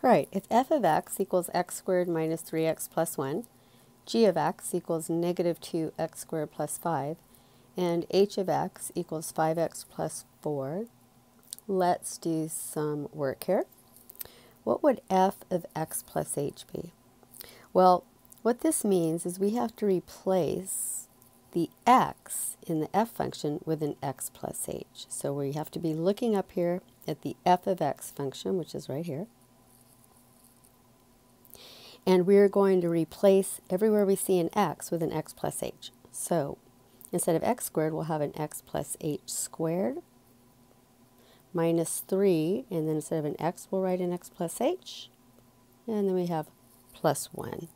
Right, if f of x equals x squared minus 3x plus 1, g of x equals negative 2x squared plus 5, and h of x equals 5x plus 4, let's do some work here. What would f of x plus h be? Well, what this means is we have to replace the x in the f function with an x plus h. So we have to be looking up here at the f of x function, which is right here. And we're going to replace everywhere we see an x with an x plus h. So instead of x squared, we'll have an x plus h squared minus 3. And then instead of an x, we'll write an x plus h. And then we have plus 1.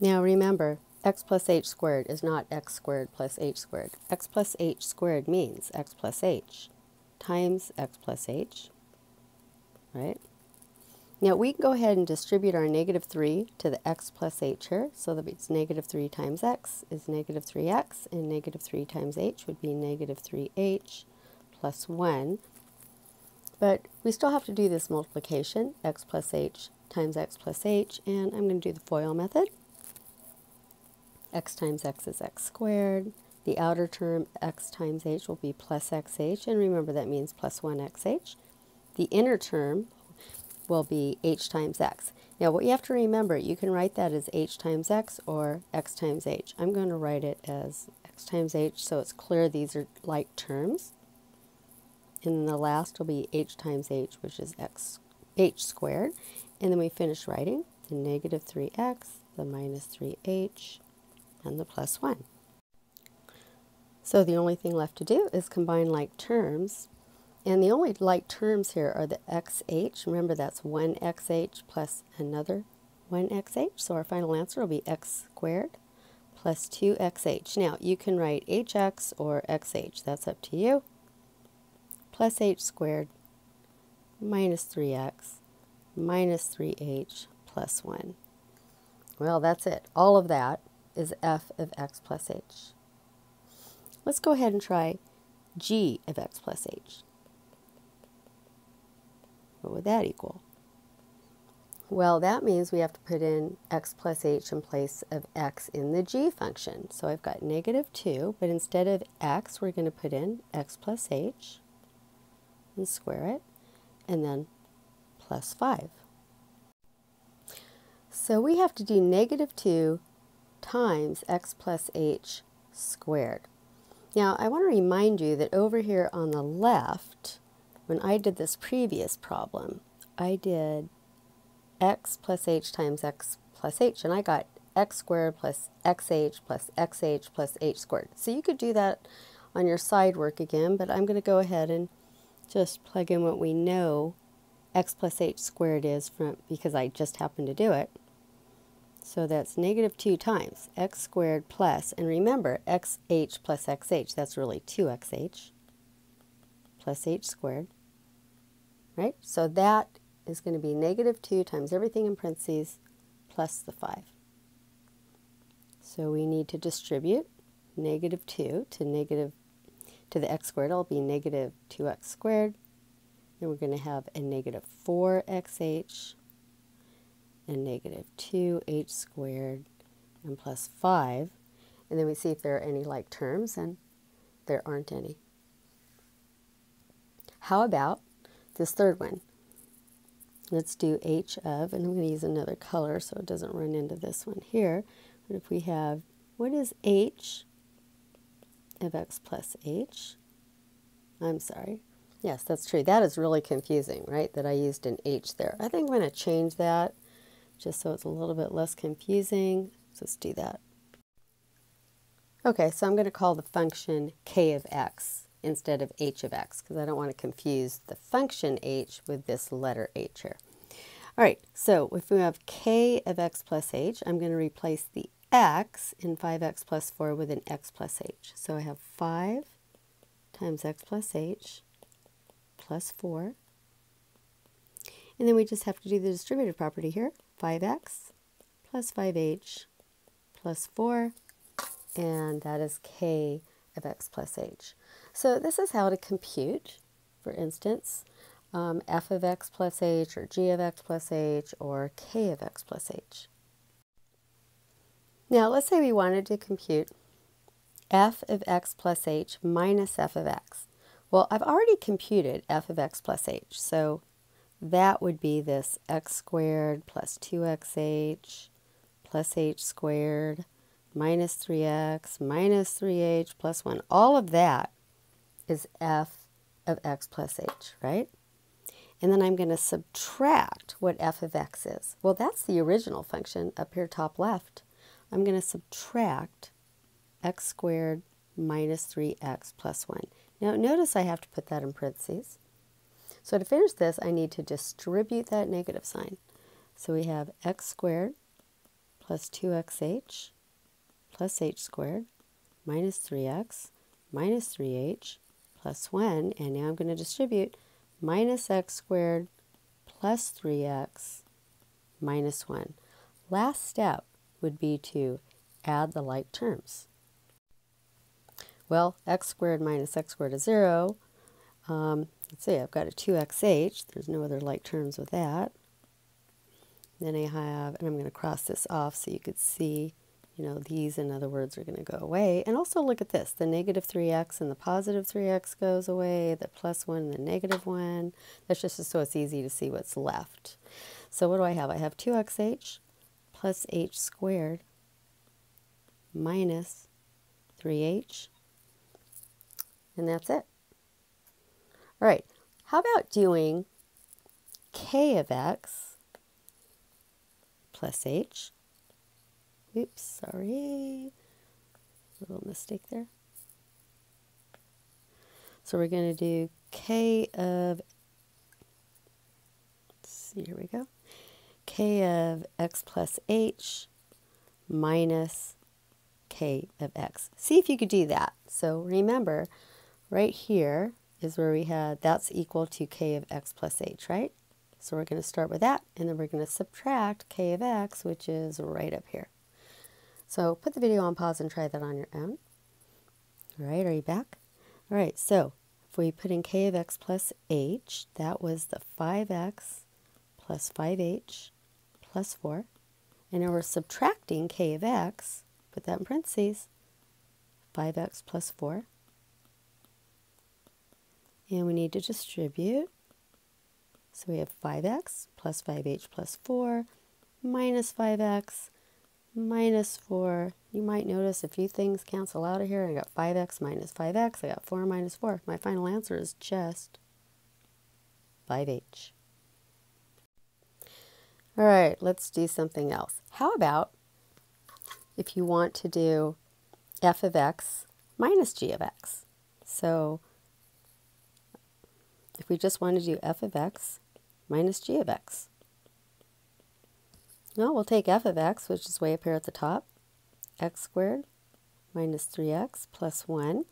Now remember, x plus h squared is not x squared plus h squared. x plus h squared means x plus h times x plus h, right? Now we can go ahead and distribute our negative 3 to the x plus h here. So that it's negative 3 times x is negative 3x, and negative 3 times h would be negative 3h plus 1. But we still have to do this multiplication, x plus h times x plus h, and I'm going to do the FOIL method. x times x is x squared. The outer term, x times h, will be plus xh, and remember that means plus 1xh. The inner term will be h times x. Now what you have to remember, you can write that as h times x or x times h. I'm going to write it as x times h so it's clear these are like terms. And then the last will be h times h, which is x h squared. And then we finish writing the negative 3x, the minus 3h, and the plus 1. So the only thing left to do is combine like terms and the only like terms here are the xh. Remember that's 1xh plus another 1xh. So our final answer will be x squared plus 2xh. Now you can write hx or xh. That's up to you. Plus h squared minus 3x minus 3h plus 1. Well, that's it. All of that is f of x plus h. Let's go ahead and try g of x plus h. What would that equal? Well, that means we have to put in x plus h in place of x in the g function. So I've got negative 2, but instead of x, we're going to put in x plus h and square it, and then plus 5. So we have to do negative 2 times x plus h squared. Now, I want to remind you that over here on the left, when I did this previous problem, I did x plus h times x plus h, and I got x squared plus xh plus xh plus h squared. So you could do that on your side work again, but I'm going to go ahead and just plug in what we know x plus h squared is from because I just happened to do it. So that's negative 2 times x squared plus, and remember, xh plus xh, that's really 2xh plus h squared right? So that is going to be negative 2 times everything in parentheses plus the 5. So we need to distribute negative 2 to negative to the x squared. It'll be negative 2x squared. Then we're going to have a negative 4xh and negative 2h squared and plus 5. And then we see if there are any like terms, and there aren't any. How about this third one. Let's do h of, and I'm going to use another color so it doesn't run into this one here. But if we have, what is h of x plus h? I'm sorry. Yes, that's true. That is really confusing, right, that I used an h there. I think I'm going to change that just so it's a little bit less confusing. So let's do that. Okay, so I'm going to call the function k of x instead of h of x because I don't want to confuse the function h with this letter h here. All right, so if we have k of x plus h, I'm going to replace the x in 5x plus 4 with an x plus h. So I have 5 times x plus h plus 4. And then we just have to do the distributive property here. 5x plus 5h plus 4, and that is k of x plus h. So this is how to compute, for instance, um, f of x plus h or g of x plus h or k of x plus h. Now let's say we wanted to compute f of x plus h minus f of x. Well, I've already computed f of x plus h, so that would be this x squared plus 2xh plus h squared minus 3x minus 3h plus 1. All of that is f of x plus h, right? And then I'm going to subtract what f of x is. Well, that's the original function up here top left. I'm going to subtract x squared minus 3x plus 1. Now notice I have to put that in parentheses. So to finish this, I need to distribute that negative sign. So we have x squared plus 2xh plus h squared minus 3x minus 3h plus 1. And now I'm going to distribute minus x squared plus 3x minus 1. Last step would be to add the like terms. Well, x squared minus x squared is 0. Um, let's see, I've got a 2xh. There's no other like terms with that. Then I have, and I'm going to cross this off so you could see, you know, these in other words are going to go away. And also look at this, the negative 3x and the positive 3x goes away, the plus 1 and the negative 1. That's just so it's easy to see what's left. So what do I have? I have 2xh plus h squared minus 3h and that's it. All right, how about doing k of x plus h? Oops, sorry. Little mistake there. So we're going to do k of, let's see, here we go, k of x plus h minus k of x. See if you could do that. So remember, right here is where we had that's equal to k of x plus h, right? So we're going to start with that, and then we're going to subtract k of x, which is right up here. So put the video on pause and try that on your own. All right, are you back? All right, so if we put in k of x plus h, that was the 5x plus 5h plus 4. And now we're subtracting k of x, put that in parentheses, 5x plus 4 and we need to distribute. So we have 5x plus 5h plus 4 minus 5x minus 4. You might notice a few things cancel out of here. I got 5x minus 5x. I got 4 minus 4. My final answer is just 5h. All right, let's do something else. How about if you want to do f of x minus g of x? So if we just want to do f of x minus g of x. Now we'll take f of x, which is way up here at the top, x squared minus 3x plus 1,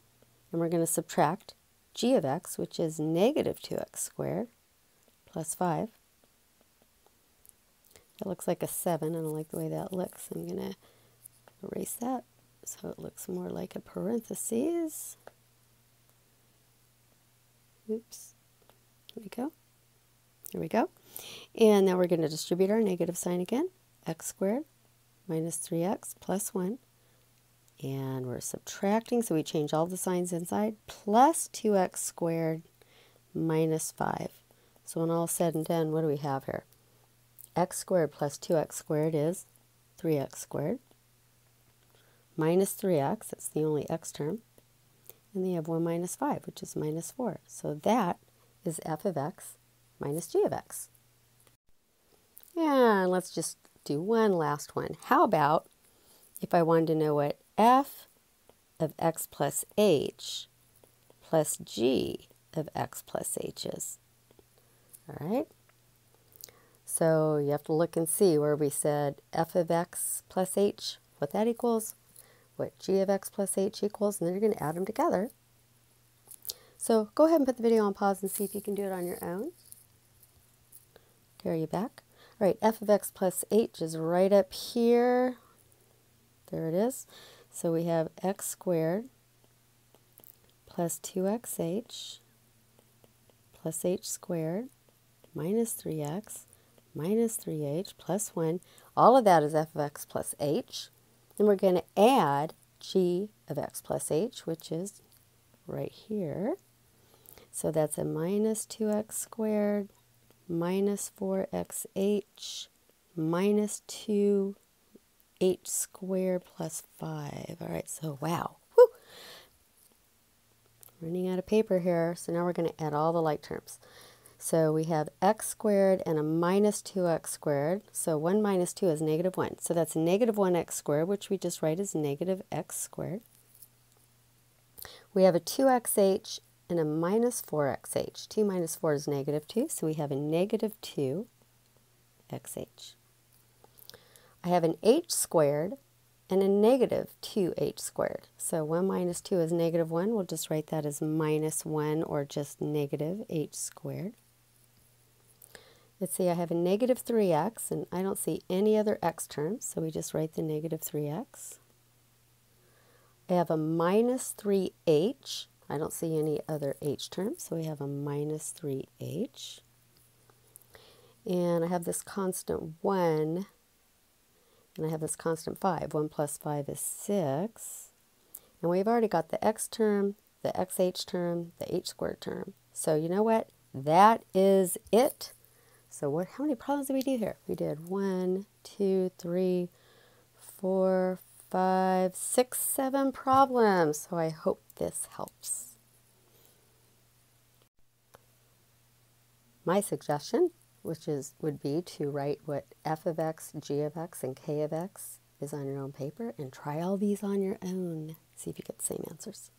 and we're going to subtract g of x, which is negative 2x squared plus 5. That looks like a 7. I don't like the way that looks. I'm going to erase that so it looks more like a parentheses. Oops. Here we go. Here we go. And now we're going to distribute our negative sign again. x squared minus 3x plus 1. And we're subtracting, so we change all the signs inside, plus 2x squared minus 5. So when all said and done, what do we have here? x squared plus 2x squared is 3x squared minus 3x, that's the only x term, and then you have 1 minus 5, which is minus 4. So that is f of x minus g of x. And let's just do one last one. How about if I wanted to know what f of x plus h plus g of x plus h is? All right. So you have to look and see where we said f of x plus h, what that equals, what g of x plus h equals, and then you're going to add them together. So go ahead and put the video on pause and see if you can do it on your own. Carry you back. Right, f of x plus h is right up here. There it is. So we have x squared plus 2xh plus h squared minus 3x minus 3h plus 1. All of that is f of x plus h. And we're going to add g of x plus h, which is right here. So that's a minus 2x squared minus 4xh minus 2h squared plus 5. All right, so wow. Whew. Running out of paper here, so now we're going to add all the like terms. So we have x squared and a minus 2x squared. So 1 minus 2 is negative 1. So that's negative 1x squared, which we just write as negative x squared. We have a 2xh and a minus 4xh. 2 minus 4 is negative 2, so we have a negative 2xh. I have an h squared and a negative 2h squared. So 1 minus 2 is negative 1. We'll just write that as minus 1 or just negative h squared. Let's see, I have a negative 3x, and I don't see any other x terms, so we just write the negative 3x. I have a minus 3h. I don't see any other h terms, so we have a minus 3h. And I have this constant 1, and I have this constant 5. 1 plus 5 is 6. And we've already got the x term, the xh term, the h squared term. So you know what? That is it. So what? how many problems did we do here? We did one, two, three, four, five, six, seven problems. So I hope this helps. My suggestion, which is would be to write what f of x, g of x, and k of x is on your own paper and try all these on your own. See if you get the same answers.